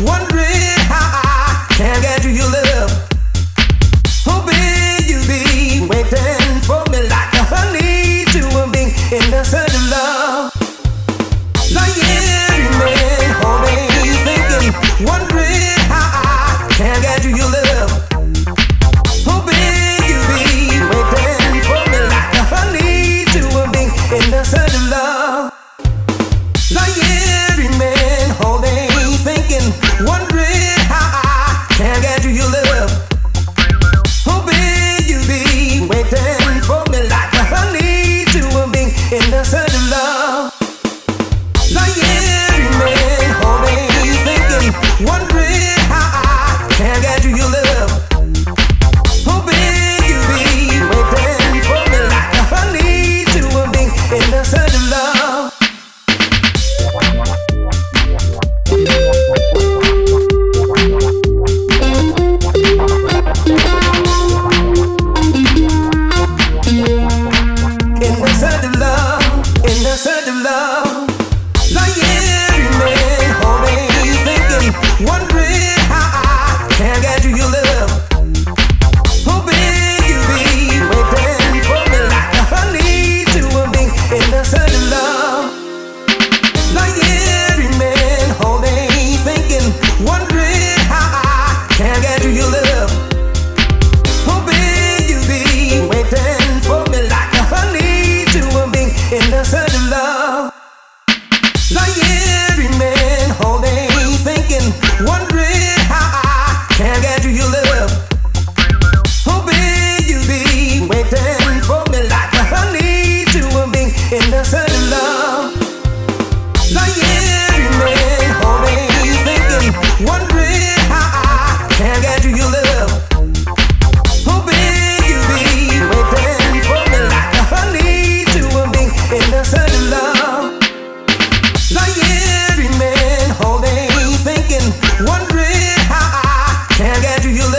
wondering how I can get you love. Hoping you be waiting for me like a honey to a bee in the of love. do you